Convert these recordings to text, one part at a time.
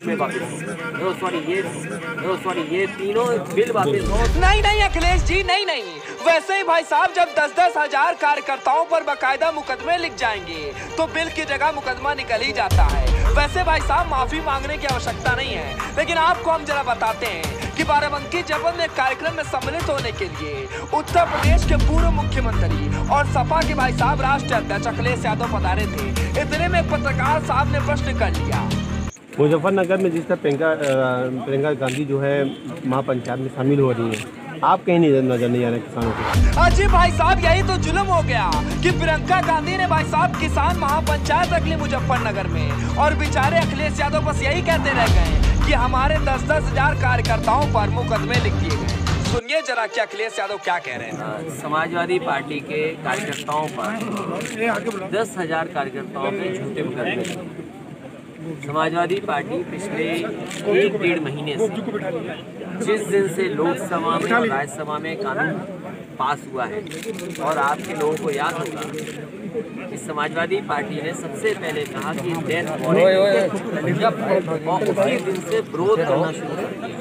में वापस सॉरी ये सॉरी ये तीनों बिल वापस नहीं नहीं अखिलेश जी नहीं नहीं। वैसे ही भाई साहब जब दस दस हज़ार कार्यकर्ताओं पर बकायदा मुकदमे लिख जाएँगे तो बिल की जगह मुकदमा निकल ही जाता है। वैसे भाई साहब माफ़ी मांगने की आवश्यकता नहीं है लेकिन आपको हम जरा बताते हैं कि बाराबंकी जनपद में कार्यक्रम में सम्मिलित होने के लिए उत्तर प्रदेश के पूर्व मुख्यमंत्री और सपा के भाई साहब राष्ट्रीय अध्यक्ष अखिलेश यादव पधारे थे। इतने में पत्रकार साहब ने प्रश्न कर लिया मुजफ्फरनगर में जिस तरह प्रियंका प्रियंका गांधी जो है महापंचायत में शामिल हो रही है आप कहीं नहीं नज़र नहीं आ रहे किसानों को अजी भाई साहब यही तो जुल्म हो गया कि प्रियंका गांधी ने भाई साहब किसान महापंचायत रख ली मुजफ्फरनगर में और बेचारे अखिलेश यादव बस यही कहते रह गए कि हमारे दस दस हज़ार कार्यकर्ताओं पर मुकदमे लिख दिए गए। सुनिए जरा कि अखिलेश यादव क्या कह रहे हैं। समाजवादी पार्टी के कार्यकर्ताओं पर दस हज़ार कार्यकर्ताओं पे झूठे मुकदमे। समाजवादी पार्टी पिछले एक डेढ़ महीने से जिस दिन से लोकसभा में राज्यसभा में कानून पास हुआ है और आपके लोगों को याद होगा कि समाजवादी पार्टी ने सबसे पहले कहा कि डेथ और उसी दिन से विरोध करना शुरू कर दिया।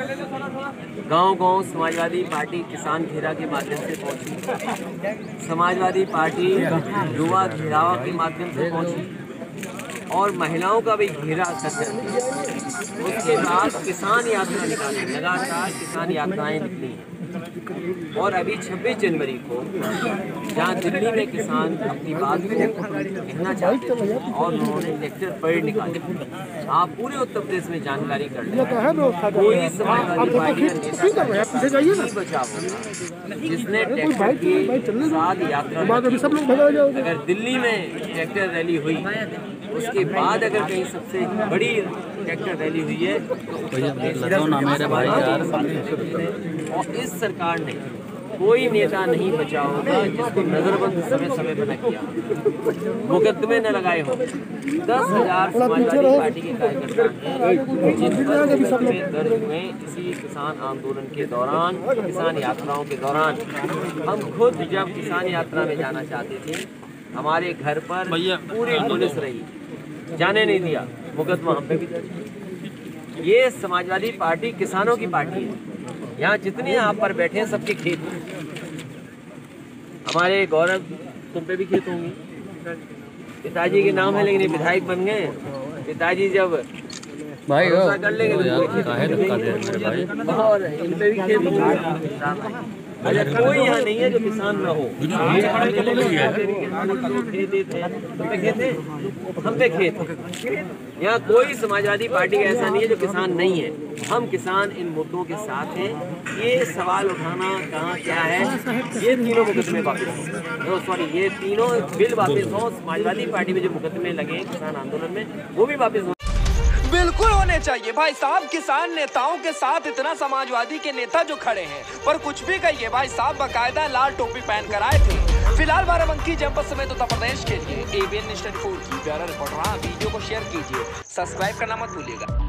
गाँव गाँव समाजवादी पार्टी किसान घेरा के माध्यम से पहुँची। समाजवादी पार्टी युवा घेरावा के माध्यम से पहुँची। और महिलाओं का भी घेरा कर उसके बाद किसान यात्रा निकाली। लगातार किसान यात्राएँ निकली हैं। और अभी 26 जनवरी को जहाँ दिल्ली में किसान अपनी बात को कहना चाहते थे और उन्होंने इलेक्टर परेड निकाली आप पूरे उत्तर प्रदेश में जानकारी कर लें कोई समाजवादी बचाव जिसने ट्रैक्टर की साथ यात्रा की। अगर दिल्ली में ट्रैक्टर रैली हुई उसके बाद अगर कहीं सबसे बड़ी ट्रैक्टर रैली हुई है। तो मेरे भाई और इस सरकार ने कोई नेता नहीं बचा होगा जिसको नजरबंद समय समय पर न किया मुकदमे न लगाए हो? दस हज़ार समाजवादी पार्टी के कार्यकर्ता हैं जिन पर मुकदमे दर्ज हुए इसी किसान आंदोलन के दौरान किसान यात्राओं के दौरान। हम खुद जब किसान यात्रा में जाना चाहते थे हमारे घर पर पूरी पुलिस रही। जाने नहीं दिया। मुकदमा हम पे भी दर्ज ये समाजवादी पार्टी किसानों की पार्टी है। यहाँ जितने आप पर बैठे हैं सबके खेत हमारे गौरव तुम पे भी खेत होंगे। पिताजी के नाम है लेकिन ये विधायक बन गए पिताजी जब भाई कर लेंगे तो। और इन पे भी खेत होंगे। कोई यहाँ नहीं है जो किसान ना हो हम पे खेत है हम पे खेत है यहाँ कोई समाजवादी पार्टी का ऐसा नहीं है जो किसान नहीं है हम किसान इन मुद्दों के साथ हैं ये सवाल उठाना कहाँ क्या है ये तीनों मुकदमे वापस हों सॉरी ये तीनों बिल वापस हों समाजवादी पार्टी में जो मुकदमे लगे किसान आंदोलन में वो भी वापस हो बिल्कुल होने चाहिए। भाई साहब, किसान नेताओं के साथ इतना समाजवादी के नेता जो खड़े हैं, पर कुछ भी कहिए, भाई साहब, बकायदा लाल टोपी पहन कर आए थे। फ़िलहाल बाराबंकी जनपद समेत उत्तर प्रदेश के लिए एबीएन न्यूज़ 24 की ब्यूरो रिपोर्ट वीडियो को शेयर कीजिए। सब्सक्राइब करना मत भूलिएगा।